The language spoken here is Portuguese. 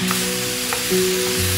Thank